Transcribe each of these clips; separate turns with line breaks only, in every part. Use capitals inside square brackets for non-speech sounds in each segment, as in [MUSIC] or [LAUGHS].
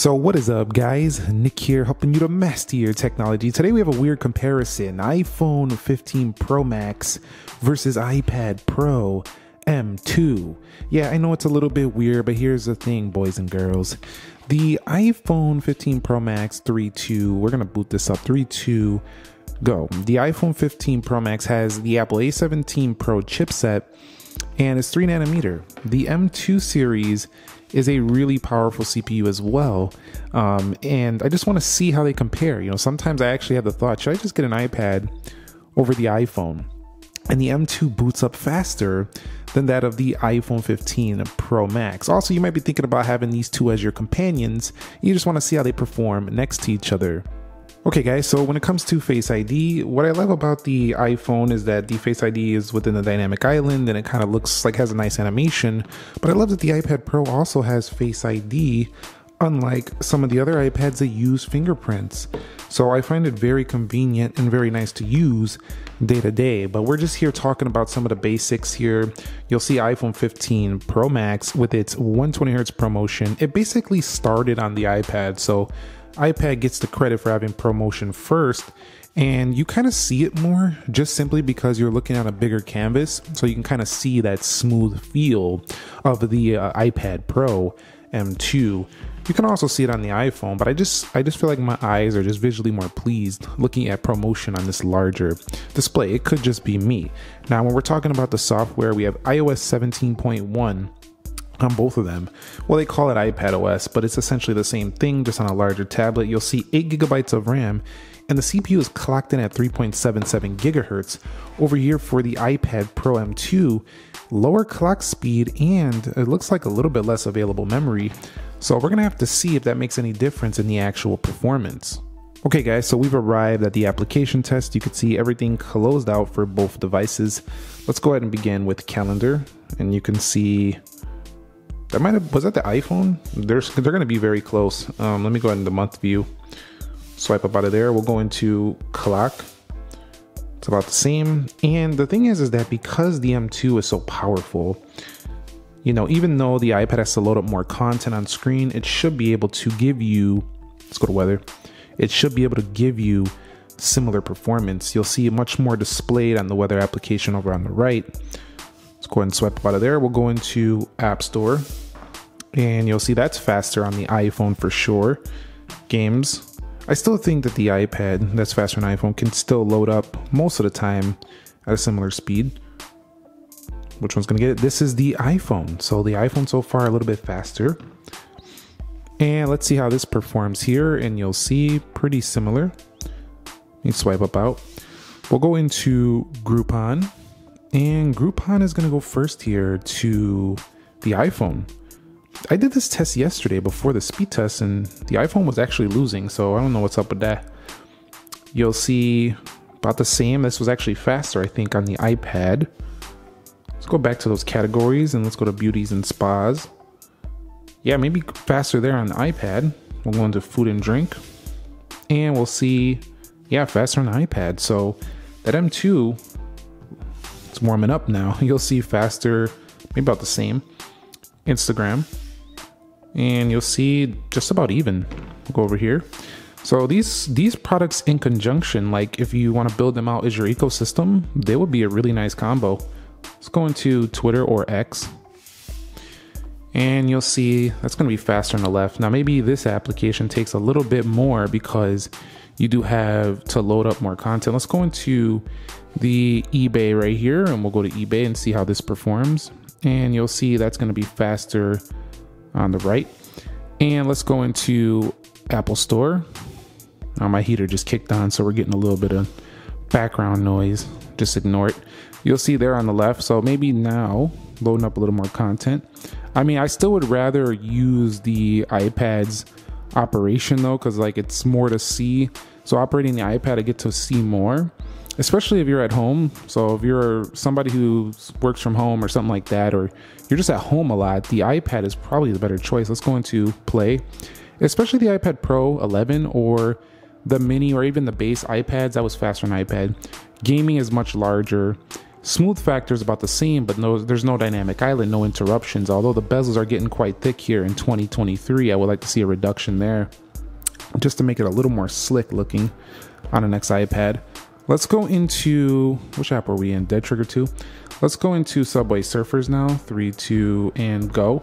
So, what is up, guys? Nick here, helping you to master your technology. Today, we have a weird comparison iPhone 15 Pro Max versus iPad Pro M2. Yeah, I know it's a little bit weird, but here's the thing, boys and girls. The iPhone 15 Pro Max 3.2, we're going to boot this up 3.2 go. The iPhone 15 Pro Max has the Apple A17 Pro chipset and it's 3 nanometer. The M2 series is a really powerful CPU as well. Um, and I just want to see how they compare. You know, sometimes I actually have the thought, should I just get an iPad over the iPhone? And the M2 boots up faster than that of the iPhone 15 Pro Max. Also, you might be thinking about having these two as your companions. You just want to see how they perform next to each other. Okay, guys, so when it comes to Face ID, what I love about the iPhone is that the Face ID is within the dynamic island and it kind of looks like has a nice animation. But I love that the iPad Pro also has Face ID, unlike some of the other iPads that use fingerprints. So I find it very convenient and very nice to use day to day. But we're just here talking about some of the basics here. You'll see iPhone 15 Pro Max with its 120 hertz promotion. It basically started on the iPad. So iPad gets the credit for having ProMotion first, and you kind of see it more just simply because you're looking at a bigger canvas, so you can kind of see that smooth feel of the uh, iPad Pro M2. You can also see it on the iPhone, but I just I just feel like my eyes are just visually more pleased looking at ProMotion on this larger display. It could just be me. Now, when we're talking about the software, we have iOS 17.1 on both of them. Well, they call it iPad OS, but it's essentially the same thing, just on a larger tablet. You'll see 8 gigabytes of RAM, and the CPU is clocked in at 3.77 gigahertz. Over here for the iPad Pro M2, lower clock speed, and it looks like a little bit less available memory. So we're gonna have to see if that makes any difference in the actual performance. Okay guys, so we've arrived at the application test. You can see everything closed out for both devices. Let's go ahead and begin with calendar. And you can see that might have was that the iPhone? They're [LAUGHS] they're gonna be very close. Um, let me go ahead in the month view. Swipe up out of there. We'll go into clock. It's about the same. And the thing is, is that because the M2 is so powerful, you know, even though the iPad has to load up more content on screen, it should be able to give you. Let's go to weather. It should be able to give you similar performance. You'll see much more displayed on the weather application over on the right. Go ahead and swipe up out of there. We'll go into App Store and you'll see that's faster on the iPhone for sure. Games. I still think that the iPad that's faster than iPhone can still load up most of the time at a similar speed. Which one's gonna get it? This is the iPhone. So the iPhone so far a little bit faster. And let's see how this performs here, and you'll see pretty similar. You swipe up out. We'll go into Groupon and Groupon is going to go first here to the iPhone. I did this test yesterday before the speed test, and the iPhone was actually losing, so I don't know what's up with that. You'll see about the same. This was actually faster, I think, on the iPad. Let's go back to those categories and let's go to beauties and spas. Yeah, maybe faster there on the iPad. We'll go into food and drink. And we'll see, yeah, faster on the iPad. So that M2 warming up now. [LAUGHS] You'll see faster, maybe about the same. Instagram. And you'll see just about even. Go over here. So these these products in conjunction, like if you want to build them out as your ecosystem, they would be a really nice combo. Let's go into Twitter or X. And you'll see that's going to be faster on the left. Now, maybe this application takes a little bit more because you do have to load up more content. Let's go into the eBay right here and we'll go to eBay and see how this performs. And you'll see that's going to be faster on the right. And let's go into Apple Store. Now my heater just kicked on, so we're getting a little bit of background noise. Just ignore it. You'll see there on the left. So maybe now loading up a little more content. I mean, I still would rather use the iPad's operation though, because like it's more to see. So operating the iPad, I get to see more especially if you're at home. So if you're somebody who works from home or something like that, or you're just at home a lot, the iPad is probably the better choice. Let's go into play, especially the iPad Pro 11 or the mini or even the base iPads. That was faster on iPad. Gaming is much larger. Smooth factor is about the same, but no, there's no dynamic island, no interruptions. Although the bezels are getting quite thick here in 2023, I would like to see a reduction there just to make it a little more slick looking on the next iPad. Let's go into which app are we in? Dead Trigger 2. Let's go into Subway Surfers now. Three, two, and go.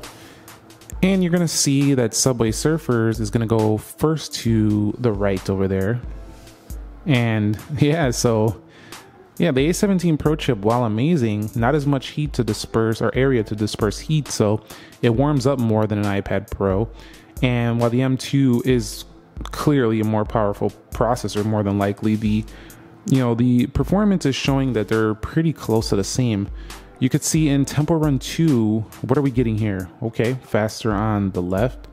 And you're gonna see that Subway Surfers is gonna go first to the right over there. And [LAUGHS] yeah, so yeah, the A17 Pro chip, while amazing, not as much heat to disperse or area to disperse heat, so it warms up more than an iPad Pro. And while the M2 is clearly a more powerful processor, more than likely, the you know the performance is showing that they're pretty close to the same. You could see in Temple Run 2, what are we getting here? Okay, faster on the left.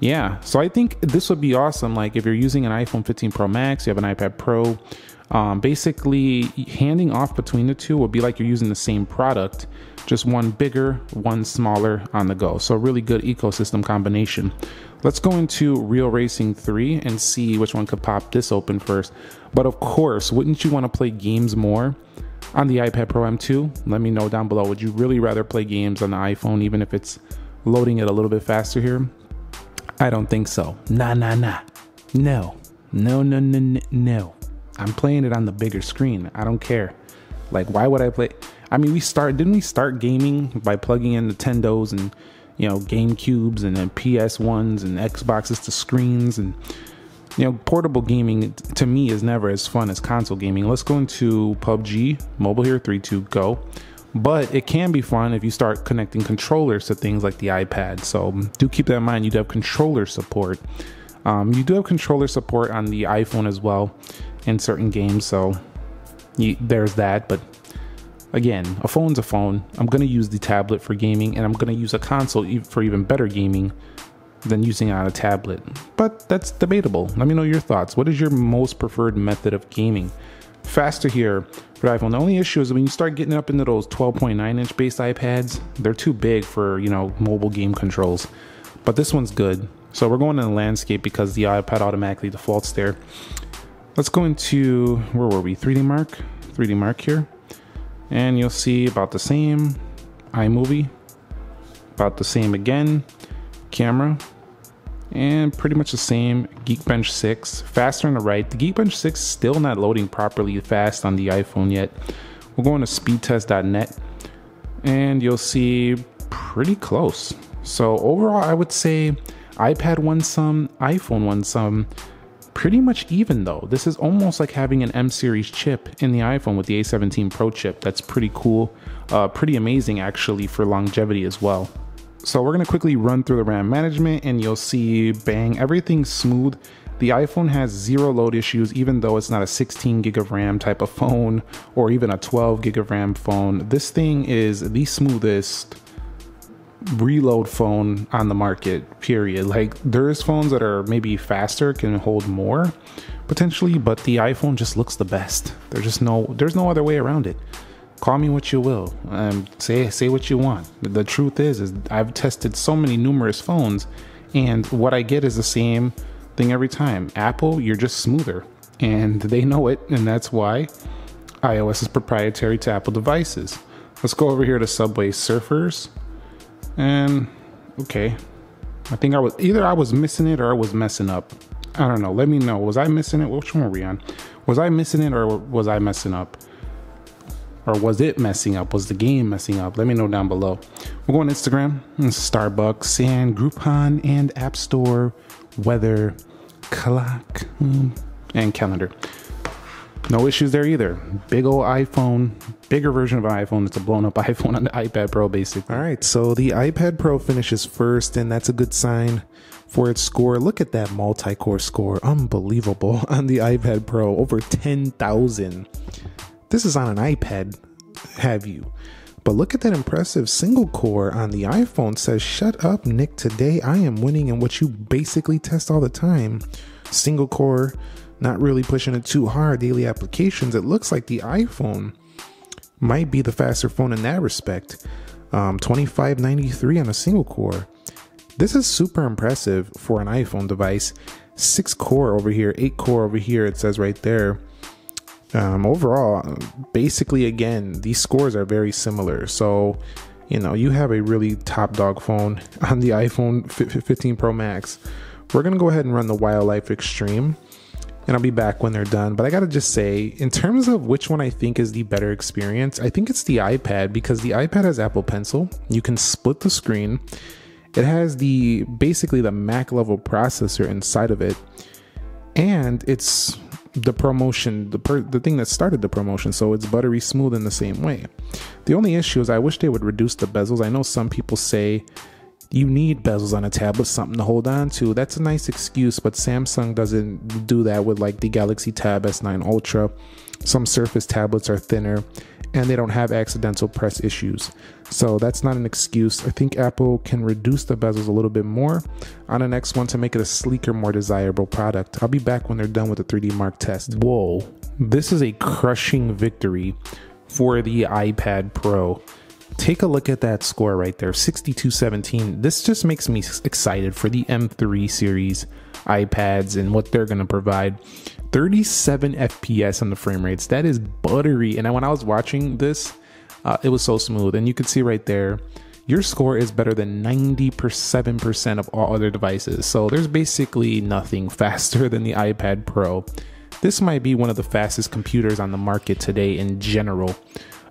Yeah, so I think this would be awesome. Like if you're using an iPhone 15 Pro Max, you have an iPad Pro, um, basically handing off between the two would be like you're using the same product, just one bigger, one smaller on the go. So really good ecosystem combination. Let's go into Real Racing 3 and see which one could pop this open first. But of course, wouldn't you want to play games more? on the iPad Pro M2? Let me know down below. Would you really rather play games on the iPhone, even if it's loading it a little bit faster here? I don't think so. Nah, nah, nah. No, no, no, no, no. I'm playing it on the bigger screen. I don't care. Like, why would I play? I mean, we start didn't we start gaming by plugging in Nintendos and you know Game Cubes and then PS ones and Xboxes to screens and you know, portable gaming to me is never as fun as console gaming. Let's go into PUBG Mobile here, three, two, go. But it can be fun if you start connecting controllers to things like the iPad. So do keep that in mind. You do have controller support. Um, you do have controller support on the iPhone as well in certain games. So you, there's that. But again, a phone's a phone. I'm going to use the tablet for gaming and I'm going to use a console for even better gaming than using on a tablet. But that's debatable. Let me know your thoughts. What is your most preferred method of gaming? Faster here for iPhone. The only issue is when you start getting up into those 12.9 inch base iPads, they're too big for, you know, mobile game controls. But this one's good. So we're going in the landscape because the iPad automatically defaults there. Let's go into, where were we? 3D Mark? 3D Mark here. And you'll see about the same iMovie, about the same again, camera, and pretty much the same Geekbench 6. Faster on the right. The Geekbench 6 still not loading properly fast on the iPhone yet. We'll go into speedtest.net and you'll see pretty close. So overall, I would say iPad won some, iPhone won some. Pretty much even though. This is almost like having an M series chip in the iPhone with the A17 Pro chip. That's pretty cool. Uh, pretty amazing actually for longevity as well. So we're gonna quickly run through the RAM management and you'll see, bang, everything's smooth. The iPhone has zero load issues, even though it's not a 16 gig of RAM type of phone or even a 12 gig of RAM phone. This thing is the smoothest reload phone on the market, period. Like, there's phones that are maybe faster, can hold more potentially, but the iPhone just looks the best. There's just no, there's no other way around it. Call me what you will. Um, say say what you want. The truth is is i've tested so many numerous phones and what i get is the same thing every time. Apple you're just smoother and they know it and that's why ios is proprietary to apple devices. Let's go over here to subway surfers and okay i think i was either i was missing it or i was messing up i don't know let me know was i missing it which one were we on was i missing it or was i messing up or was it messing up? Was the game messing up? Let me know down below. We're going Instagram, Starbucks, and Groupon, and App Store, weather, clock, hmm, and calendar. No issues there either. Big old iPhone, bigger version of iPhone. It's a blown up [LAUGHS] iPhone on the iPad Pro, basically. All right, so the iPad Pro finishes first, and that's a good sign for its score. Look at that multi core score. Unbelievable [LAUGHS] on the iPad Pro. Over 10,000. This is on an iPad, have you? But look at that impressive single core on the iPhone says, Shut up, Nick. Today I am winning in what you basically test all the time. Single core, not really pushing it too hard, daily applications. It looks like the iPhone might be the faster phone in that respect. Um, 2593 on a single core. This is super impressive for an iPhone device. Six core over here, eight core over here, it says right there. Um, overall, basically, again, these scores are very similar. So, you know, you have a really top dog phone [LAUGHS] on the iPhone 15 Pro Max. We're going to go ahead and run the Wildlife Extreme and I'll be back when they're done. But I gotta just say, in terms of which one I think is the better experience, I think it's the iPad because the iPad has Apple Pencil. You can split the screen. It has the basically the Mac level processor inside of it, and it's the promotion, the per, the thing that started the promotion. So it's buttery smooth in the same way. The only issue is I wish they would reduce the bezels. I know some people say you need bezels on a tablet, something to hold on to. That's a nice excuse, but Samsung doesn't do that with like the Galaxy Tab S9 Ultra. Some Surface tablets are thinner and they don't have accidental press issues. So that's not an excuse. I think Apple can reduce the bezels a little bit more on the next one to make it a sleeker, more desirable product. I'll be back when they're done with the 3D Mark test. Whoa, this is a crushing victory for the iPad Pro. Take a look at that score right there 6217. This just makes me excited for the M3 series iPads and what they're going to provide. 37 FPS on the frame rates. That is buttery. And when I was watching this, uh, it was so smooth. And you can see right there, your score is better than 97% of all other devices. So there's basically nothing [LAUGHS] faster than the iPad Pro. This might be one of the fastest computers on the market today in general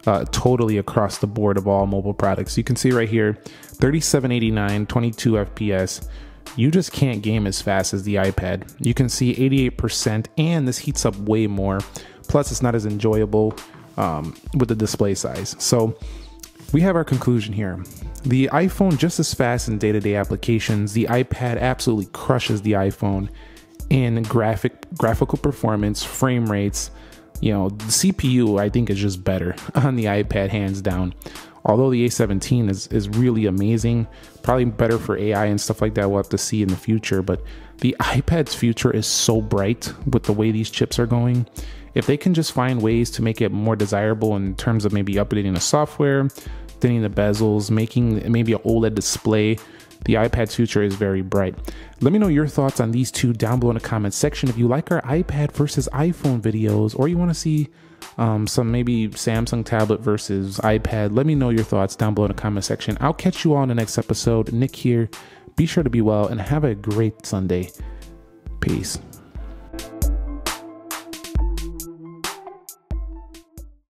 uh, totally across the board of all mobile products. You can see right here 3789, 22 FPS. You just can't game as fast as the iPad. You can see 88%, and this heats up way more. Plus, it's not as enjoyable um, with the display size. So, we have our conclusion here. The iPhone just as fast in day-to-day applications. The iPad absolutely crushes the iPhone in graphic graphical performance, frame rates, you know, the CPU I think is just better [LAUGHS] on the iPad hands down. Although the A17 is is really amazing, probably better for AI and stuff like that. We'll have to see in the future, but the iPad's future is so bright with the way these chips are going. If they can just find ways to make it more desirable in terms of maybe updating the software, thinning the bezels, making maybe an OLED display the iPad's future is very bright. Let me know your thoughts on these two down below in the comments section. If you like our iPad versus iPhone videos, or you want to see um, some maybe Samsung tablet versus iPad, let me know your thoughts down below in the comment section. I'll catch you all in the next episode. Nick here. Be sure to be well and have a great Sunday. Peace.